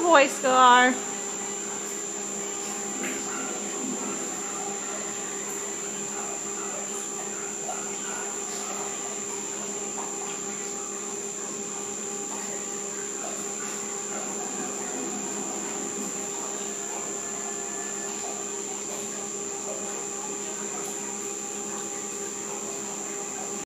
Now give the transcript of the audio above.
voice, Galar.